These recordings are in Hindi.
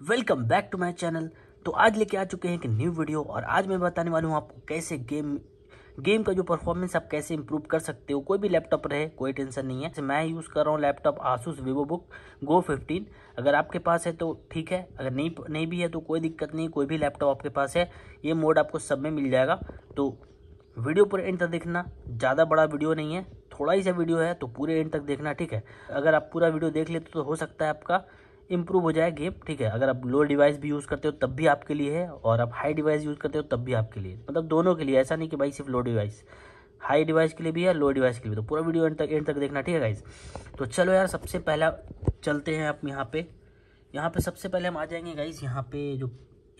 Welcome back to my channel. तो आज लेके आ चुके हैं एक न्यू वीडियो और आज मैं बताने वाला हूँ आपको कैसे गेम गेम का जो परफॉर्मेंस आप कैसे इंप्रूव कर सकते हो, कोई भी लैपटॉप रहे, कोई टेंशन नहीं है। मैं यूज़ कर रहा हूँ laptop Asus Vivobook go 15 अगर आपके पास है तो ठीक है, अगर नहीं नहीं भी है तो कोई दिक्कत नहीं, कोई भी लैपटॉप आपके पास है, ये मोड आपको सब में मिल जाएगा। तो वीडियो पूरे एंड तक देखना, ज़्यादा बड़ा वीडियो नहीं है, थोड़ा ही सा वीडियो है तो पूरे एंड तक देखना, ठीक है। अगर आप पूरा वीडियो देख लेते तो हो सकता है आपका इंप्रूव हो जाए गेम ठीक है? अगर आप लो डिवाइस भी यूज़ करते हो, तब भी आपके लिए है, और आप हाई डिवाइस यूज़ करते हो, तब भी आपके लिए मतलब दोनों के लिए, ऐसा नहीं कि भाई सिर्फ़ लो डिवाइस हाई डिवाइस के लिए भी है लो डिवाइस के लिए भी। तो पूरा वीडियो एंड तक एंड तक देखना, ठीक है गाइज़ तो चलो यार, सबसे पहला चलते हैं आप यहाँ पे। यहाँ पे सबसे पहले हम आ जाएँगे गाइज़ यहाँ पे जो,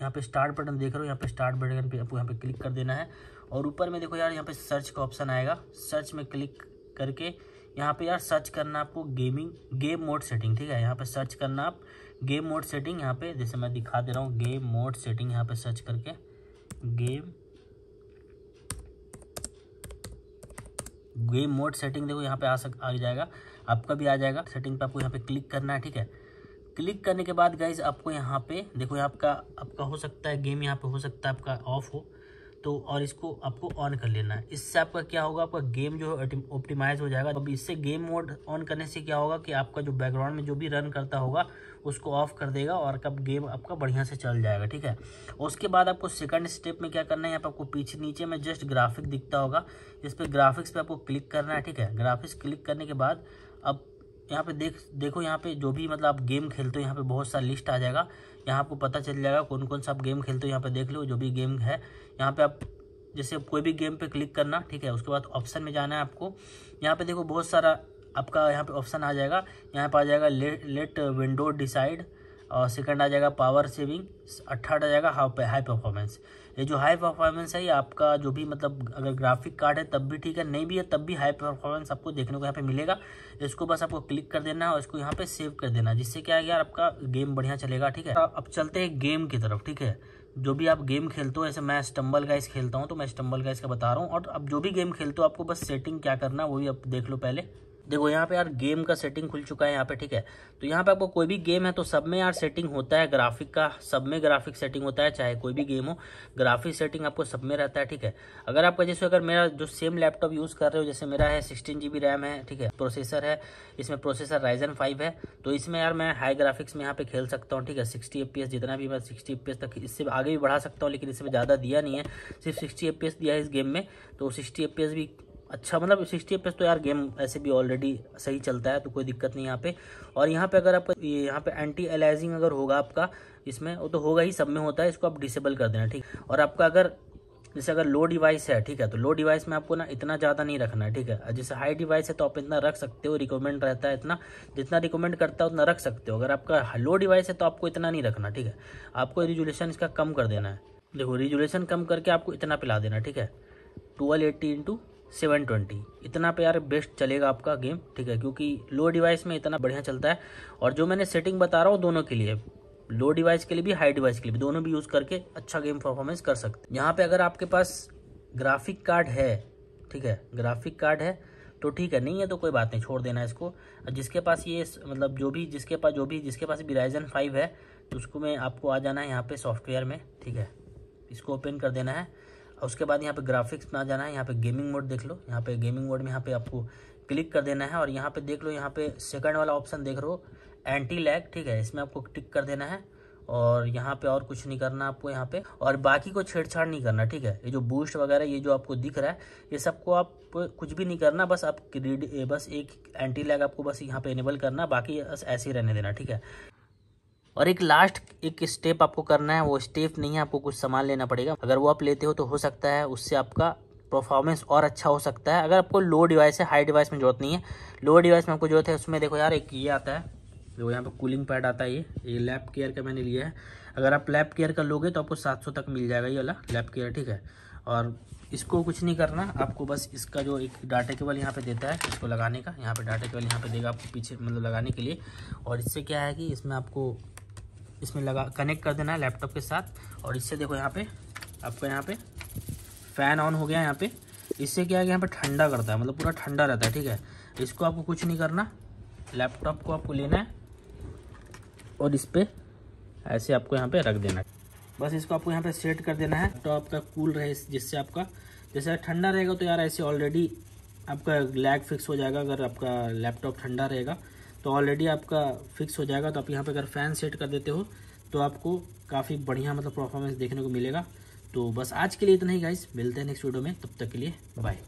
यहाँ पे स्टार्ट बटन देख रहे हो, यहाँ पे स्टार्ट बटन पे आपको यहाँ पे क्लिक कर देना है। और ऊपर में देखो यार, यहाँ पे सर्च का ऑप्शन आएगा। सर्च में क्लिक करके यहाँ पे यार सर्च करना आपको गेमिंग गेम मोड सेटिंग ठीक है? यहाँ पे सर्च करना आप गेम मोड सेटिंग यहाँ पे जैसे मैं दिखा दे रहा हूँ गेम मोड सेटिंग यहाँ पे सर्च करके गेम गेम मोड सेटिंग देखो, यहाँ पे आ सक, आ जाएगा। आपका भी आ जाएगा। सेटिंग पे आपको यहाँ पे क्लिक करना है, ठीक है? क्लिक करने के बाद गाइज़ आपको यहाँ पे, देखो, यहाँ आपका आपका हो सकता है गेम यहाँ पे हो सकता है आपका ऑफ़ हो। तो और इसको आपको ऑन कर लेना है। इससे आपका क्या होगा? आपका गेम जो है ऑप्टिमाइज हो जाएगा। अब इससे गेम मोड ऑन करने से क्या होगा कि आपका जो बैकग्राउंड में जो भी रन करता होगा, उसको ऑफ़ कर देगा और कब गेम आपका बढ़िया से चल जाएगा, ठीक है? उसके बाद आपको सेकंड स्टेप में क्या करना है? पर आपको पीछे नीचे में जस्ट ग्राफिक दिखता होगा। इस पर ग्राफिक्स पे आपको क्लिक करना है, ठीक है? ग्राफिक्स क्लिक करने के बाद अब यहाँ पे देख, देखो यहाँ पे जो भी मतलब आप गेम खेलते हो, यहाँ पे बहुत सारा लिस्ट आ जाएगा। यहाँ आपको पता चल जाएगा कौन कौन सा आप गेम खेलते हो, यहाँ पे देख लो जो भी गेम है। यहाँ पे आप जैसे कोई भी गेम पे क्लिक करना, ठीक है, उसके बाद ऑप्शन में जाना है आपको। यहाँ पे देखो बहुत सारा आपका यहाँ पे ऑप्शन आ जाएगा। यहाँ पर आ जाएगा लेट लेट विंडो डिसाइड और सेकंड आ जाएगा पावर सेविंग अट्ठारह आ जाएगा हाई परफॉर्मेंस ये जो हाई परफॉर्मेंस है, ये आपका जो भी मतलब अगर ग्राफिक कार्ड है, तब भी ठीक है, नहीं भी है, तब भी हाई परफॉर्मेंस आपको देखने को यहाँ पे मिलेगा। इसको बस आपको क्लिक कर देना है और इसको यहाँ पे सेव कर देना, जिससे क्या है यार, आपका गेम बढ़िया चलेगा, ठीक है? अब चलते हैं गेम की तरफ़, ठीक है? जो भी आप गेम खेलते हो ऐसे मैं स्टम्बल गाइस खेलता हूँ तो मैं स्टम्बल गाइस का बता रहा हूँ, और अब जो भी गेम खेलते हो, आपको बस सेटिंग क्या करना, वो भी आप देख लो पहले। देखो, यहाँ पे यार गेम का सेटिंग खुल चुका है यहाँ पे, ठीक है? तो यहाँ पे आपको कोई भी गेम है तो सब में यार सेटिंग होता है ग्राफिक का, सब में ग्राफिक सेटिंग होता है, चाहे कोई भी गेम हो ग्राफिक सेटिंग आपको सब में रहता है, ठीक है? अगर आपका जैसे अगर मेरा जो सेम लैपटॉप यूज़ कर रहे हो, जैसे मेरा है सिक्सटीन जी रैम है, ठीक है? प्रोसेसर है, इसमें प्रोसेसर राइजन फाइव है तो इसमें यार मैं हाई ग्राफिक्स में यहाँ पे खेल सकता हूँ, ठीक है? सिक्सटी एफ़ जितना भी मैं सिक्सटी एफ़ तक इससे आगे भी बढ़ा सकता हूँ, लेकिन इसमें ज़्यादा दिया नहीं है। सिर्फ़ सिक्सटी एफ़ दिया है इस गेम में तो सिक्सटी एफ़ भी अच्छा मतलब सिक्सटी एफ़ तो यार गेम ऐसे भी ऑलरेडी सही चलता है तो कोई दिक्कत नहीं यहाँ पे। और यहाँ पे अगर आप, यहाँ पे एंटी एलाइजिंग अगर होगा आपका, इसमें वो तो होगा ही, सब में होता है, इसको आप डिसेबल कर देना, ठीक। और आपका अगर, जैसे अगर लो डिवाइस है, ठीक है तो लो डिवाइस में आपको ना इतना ज़्यादा नहीं रखना है, ठीक है। जैसे हाई डिवाइस है तो आप इतना रख सकते हो रिकमेंड रहता है इतना, जितना रिकमेंड करता है, उतना रख सकते हो। अगर आपका लो डिवाइस है तो आपको इतना नहीं रखना, ठीक है। आपको रिजुलेशन इसका कम कर देना है। देखो रिजुलेशन कम करके आपको इतना पिला देना, ठीक है। Twelve eighty into seven twenty. इतना पे यार बेस्ट चलेगा आपका गेम ठीक है? क्योंकि लो डिवाइस में इतना बढ़िया चलता है। और जो मैंने सेटिंग बता रहा हूँ दोनों के लिए लो डिवाइस के लिए भी हाई डिवाइस के लिए भी, दोनों भी यूज़ करके अच्छा गेम परफॉर्मेंस कर सकते हैं। यहाँ पे अगर आपके पास ग्राफिक कार्ड है, ठीक है? ग्राफिक कार्ड है तो ठीक है, नहीं है तो कोई बात नहीं, छोड़ देना इसको। जिसके पास ये मतलब जो भी, जिसके पास, जो भी, जिसके पास भी राइजन फाइव है तो उसको में आपको आ जाना है यहाँ पे सॉफ्टवेयर में, ठीक है? इसको ओपन कर देना है। उसके बाद यहाँ पे ग्राफिक्स में आ जाना है, यहाँ पे गेमिंग मोड देख लो। यहाँ पे गेमिंग मोड में यहाँ पे आपको क्लिक कर देना है और यहाँ पे देख लो, यहाँ पे सेकंड वाला ऑप्शन देख रहे हो एंटी लैग ठीक है? इसमें आपको टिक कर देना है और यहाँ पे और कुछ नहीं करना आपको यहाँ पे और बाकी को छेड़छाड़ नहीं करना, ठीक है? ये जो बूस्ट वगैरह, ये जो आपको दिख रहा है, ये सबको आप कुछ भी नहीं करना, बस आप बस एक एंटी लैग आपको बस यहाँ पे इनेबल करना, बाकी बस ऐसे ही रहने देना, ठीक है? और एक लास्ट एक स्टेप आपको करना है, वो स्टेप नहीं है, आपको कुछ सामान लेना पड़ेगा। अगर वो आप लेते हो तो हो सकता है उससे आपका परफॉर्मेंस और अच्छा हो सकता है। अगर आपको लो डिवाइस है हाई डिवाइस में ज़रूरत नहीं है। लो डिवाइस में आपको ज़रूरत है, उसमें देखो यार, एक ये आता है। जो यहाँ पे कूलिंग पैड आता है ये। ये लैप केयर का मैंने लिया है। अगर आप लैप केयर का लोगे तो आपको 700 तक मिल जाएगा ये वाला लैप केयर ठीक है? और इसको कुछ नहीं करना, आपको बस इसका जो एक डाटा केबल यहाँ पे देता है, इसको लगाने का। यहाँ पे डाटा केबल यहाँ पे देगा आपको पीछे मतलब लगाने के लिए। और इससे क्या है कि इसमें आपको इसमें लगा कनेक्ट कर देना है लैपटॉप के साथ। और इससे देखो यहाँ पे, आपको यहाँ पे फ़ैन ऑन हो गया यहाँ पे। इससे क्या है यहाँ पे ठंडा करता है मतलब पूरा ठंडा रहता है, ठीक है? इसको आपको कुछ नहीं करना। लैपटॉप को आपको लेना है और इस पर ऐसे आपको यहाँ पे रख देना है। बस इसको आपको यहाँ पे सेट कर देना है। तो आपका कूल रहे जिससे आपका जैसे ठंडा रहेगा तो यार ऐसे ऑलरेडी आपका लैग फिक्स हो जाएगा। अगर आपका लैपटॉप ठंडा रहेगा तो ऑलरेडी आपका फिक्स हो जाएगा। तो आप यहाँ पर अगर फ़ैन सेट कर देते हो तो आपको काफ़ी बढ़िया मतलब परफॉर्मेंस देखने को मिलेगा। तो बस आज के लिए इतना ही गाइस मिलते हैं नेक्स्ट वीडियो में। तब तक के लिए बाय